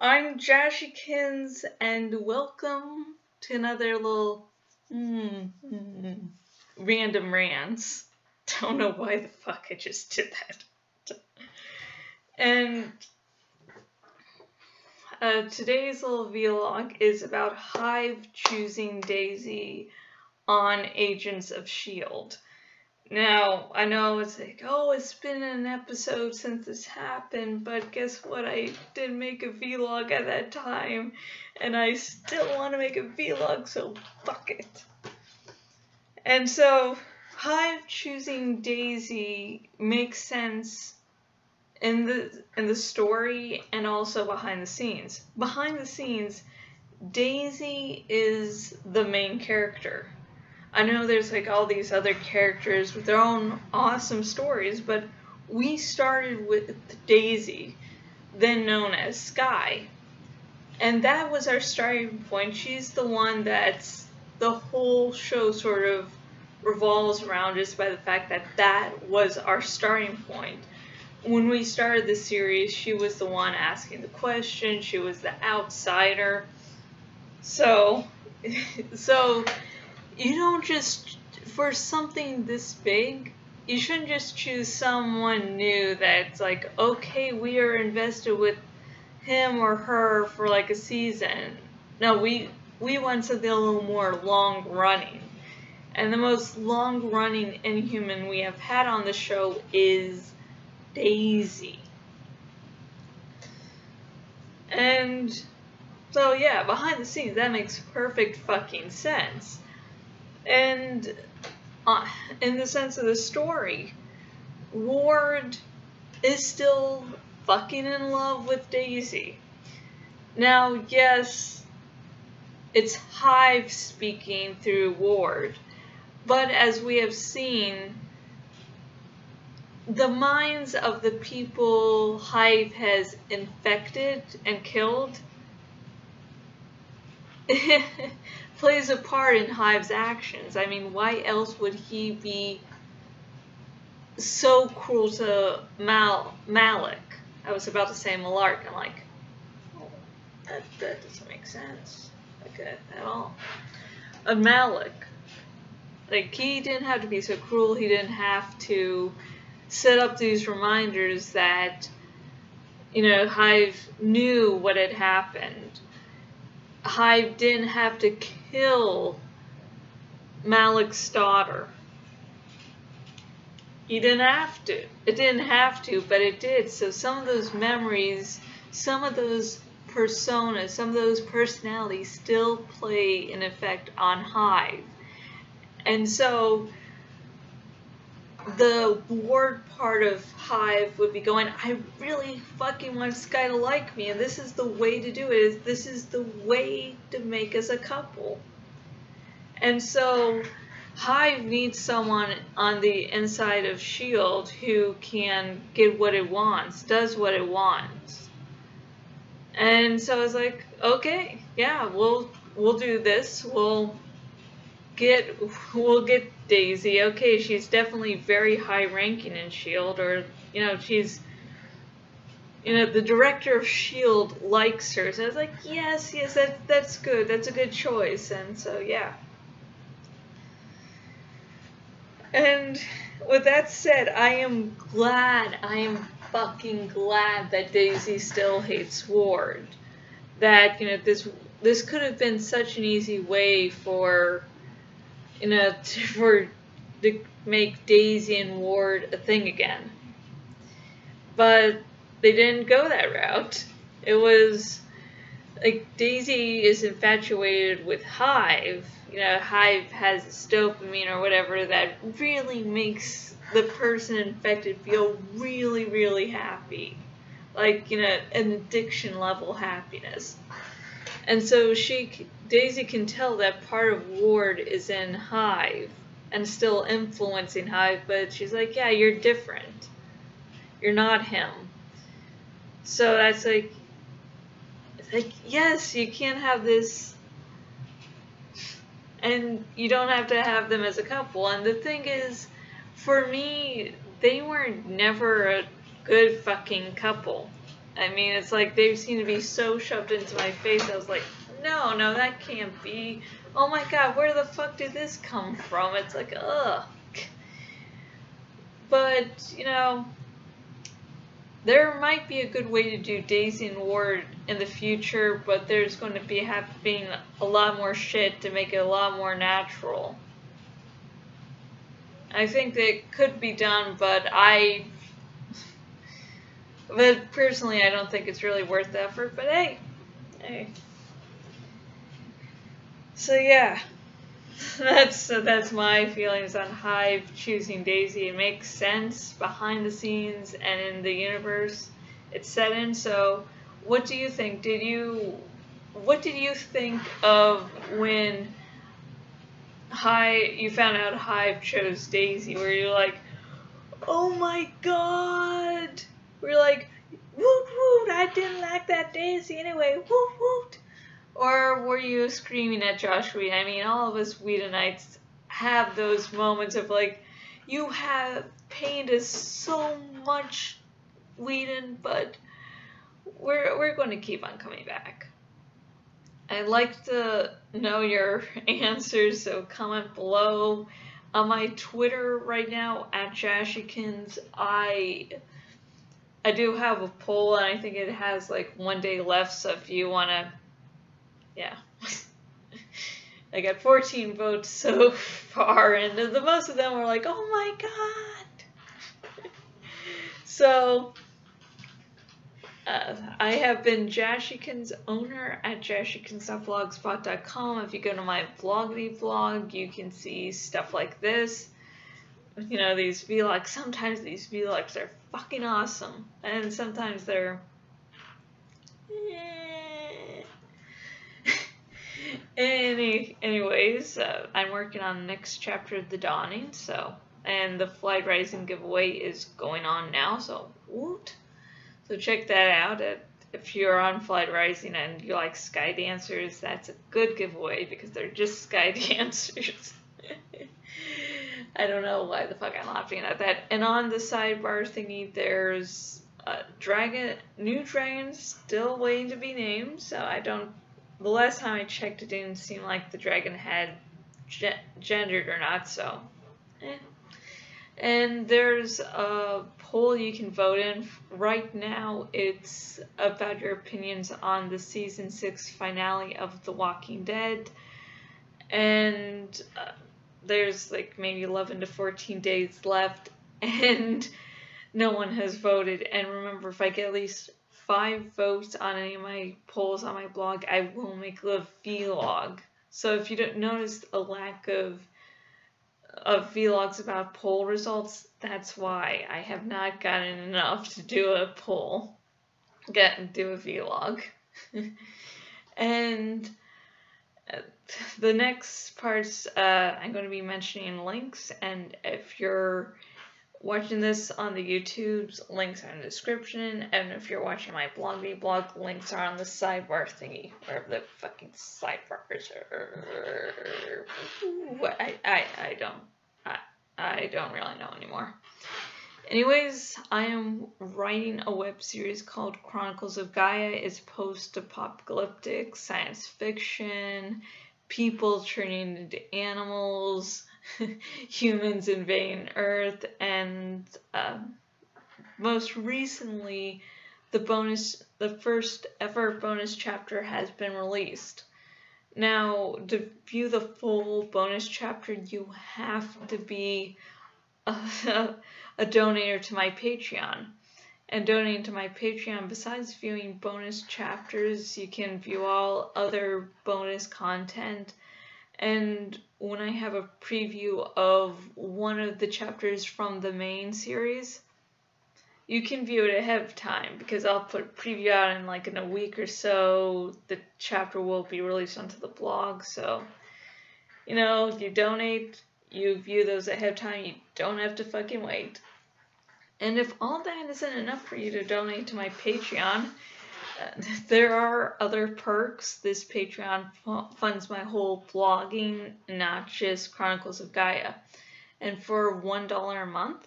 I'm Jashykins, and welcome to another little mm, mm, random rants. Don't know why the fuck I just did that. and uh, today's little vlog is about Hive choosing Daisy on Agents of S.H.I.E.L.D. Now, I know it's like, oh, it's been an episode since this happened, but guess what? I did make a vlog at that time, and I still want to make a vlog, so fuck it. And so, Hive choosing Daisy makes sense in the in the story and also behind the scenes. Behind the scenes, Daisy is the main character I know there's like all these other characters with their own awesome stories, but we started with Daisy, then known as Skye. And that was our starting point. She's the one that's the whole show sort of revolves around just by the fact that that was our starting point. When we started the series, she was the one asking the question, she was the outsider. So, so you don't just for something this big you shouldn't just choose someone new that's like okay we are invested with him or her for like a season. No we we want something a little more long running. And the most long running inhuman we have had on the show is daisy. And so yeah behind the scenes that makes perfect fucking sense and uh, in the sense of the story, Ward is still fucking in love with Daisy. Now, yes, it's Hive speaking through Ward, but as we have seen, the minds of the people Hive has infected and killed plays a part in Hive's actions. I mean, why else would he be so cruel to Mal Malik? I was about to say Malark. I'm like, oh, that, that doesn't make sense. Okay, at all. A Malik. Like, he didn't have to be so cruel. He didn't have to set up these reminders that, you know, Hive knew what had happened Hive didn't have to kill Malik's daughter. He didn't have to. It didn't have to, but it did. So some of those memories, some of those personas, some of those personalities still play an effect on Hive. And so the ward part of Hive would be going, I really fucking want Skye to like me, and this is the way to do it. This is the way to make us a couple. And so Hive needs someone on the inside of S.H.I.E.L.D. who can get what it wants, does what it wants. And so I was like, okay, yeah, we'll we'll do this. We'll get we'll get Daisy. Okay, she's definitely very high ranking in Shield, or you know, she's you know, the director of Shield likes her. So I was like, yes, yes, that that's good. That's a good choice. And so yeah. And with that said, I am glad, I am fucking glad that Daisy still hates Ward. That, you know, this this could have been such an easy way for you know, for to make Daisy and Ward a thing again. But they didn't go that route. It was like Daisy is infatuated with Hive. You know, Hive has dopamine or whatever that really makes the person infected feel really, really happy. Like, you know, an addiction level happiness. And so she Daisy can tell that part of Ward is in Hive and still influencing Hive, but she's like, yeah, you're different. You're not him. So that's like, like, yes, you can't have this, and you don't have to have them as a couple. And the thing is, for me, they were never a good fucking couple. I mean, it's like they seem to be so shoved into my face. I was like, no, no, that can't be. Oh my god, where the fuck did this come from? It's like, ugh. But, you know, there might be a good way to do Daisy and Ward in the future, but there's going to be having a lot more shit to make it a lot more natural. I think that could be done, but I but personally, I don't think it's really worth the effort, but hey, hey. So yeah, that's so that's my feelings on Hive choosing Daisy. It makes sense behind the scenes and in the universe it's set in. So, what do you think? Did you what did you think of when Hive you found out Hive chose Daisy? Were you like, oh my god? We're like, woot woot! I didn't like that Daisy anyway. Woot woot! Or were you screaming at Joss Whedon? I mean, all of us Whedonites have those moments of like, you have pained us so much, Whedon, but we're we're going to keep on coming back. I'd like to know your answers, so comment below. On my Twitter right now at Jashykins, I I do have a poll, and I think it has like one day left. So if you want to yeah. I got 14 votes so far, and the most of them were like, oh my god. so, uh, I have been Jashikin's owner at jashykins.blogspot.com. If you go to my vloggity vlog, you can see stuff like this. You know, these vlogs, sometimes these vlogs are fucking awesome, and sometimes they're Any, anyways, uh, I'm working on the next chapter of The Dawning, so, and the Flight Rising giveaway is going on now, so, woot. So check that out. At, if you're on Flight Rising and you like Sky Dancers, that's a good giveaway because they're just Sky Dancers. I don't know why the fuck I'm laughing at that. And on the sidebar thingy, there's a dragon, new dragons still waiting to be named, so I don't the last time I checked, it didn't seem like the dragon had ge gendered or not, so. Eh. And there's a poll you can vote in. Right now, it's about your opinions on the season 6 finale of The Walking Dead. And uh, there's like maybe 11 to 14 days left, and no one has voted. And remember, if I get at least five votes on any of my polls on my blog, I will make a vlog. So if you don't notice a lack of of vlogs about poll results, that's why I have not gotten enough to do a poll, get do a vlog. and uh, the next parts, uh, I'm going to be mentioning links, and if you're watching this on the YouTube's links are in the description, and if you're watching my bloggy blog, links are on the sidebar thingy, wherever the fucking sidebars are. I, I, I don't, I, I don't really know anymore. Anyways, I am writing a web series called Chronicles of Gaia. It's post-apocalyptic science fiction, people turning into animals, humans invading Earth, and um, most recently, the bonus, the first ever bonus chapter has been released. Now, to view the full bonus chapter, you have to be a, a donator to my Patreon. And donating to my Patreon, besides viewing bonus chapters, you can view all other bonus content and when I have a preview of one of the chapters from the main series, you can view it ahead of time because I'll put a preview out in like in a week or so. The chapter will be released onto the blog, so you know, if you donate, you view those ahead of time. You don't have to fucking wait. And if all that isn't enough for you to donate to my Patreon, there are other perks. This Patreon funds my whole blogging, not just Chronicles of Gaia. And for $1 a month,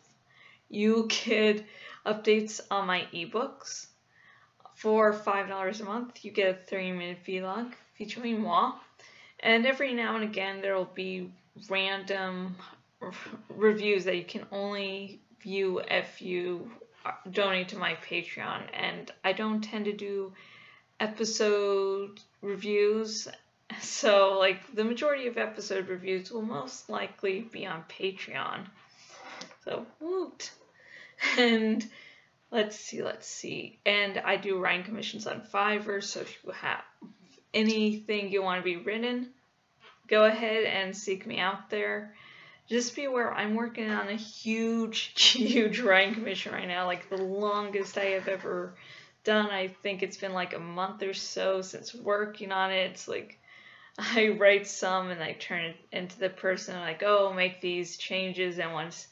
you get updates on my ebooks, For $5 a month, you get a 30 minute vlog featuring moi. And every now and again, there will be random reviews that you can only view if you donate to my Patreon. And I don't tend to do episode reviews. So, like, the majority of episode reviews will most likely be on Patreon. So, woot. And let's see, let's see. And I do writing commissions on Fiverr, so if you have anything you want to be written, go ahead and seek me out there. Just be aware, I'm working on a huge, huge writing commission right now, like the longest I have ever done. I think it's been like a month or so since working on it. It's like I write some and I turn it into the person like, oh, make these changes. And once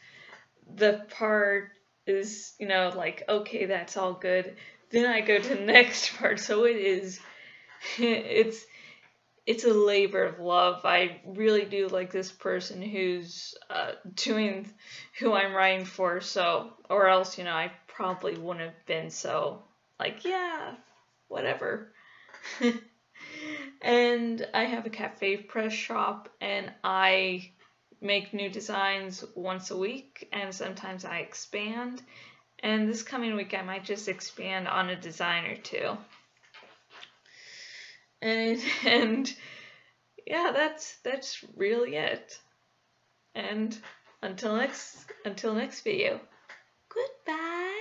the part is, you know, like, okay, that's all good, then I go to the next part. So it is, it's, it's a labor of love. I really do like this person who's uh, doing who I'm writing for. So, or else, you know, I probably wouldn't have been so like, yeah, whatever. and I have a CafePress shop and I make new designs once a week and sometimes I expand. And this coming week I might just expand on a design or two. And and yeah, that's that's really it. And until next until next video. Goodbye.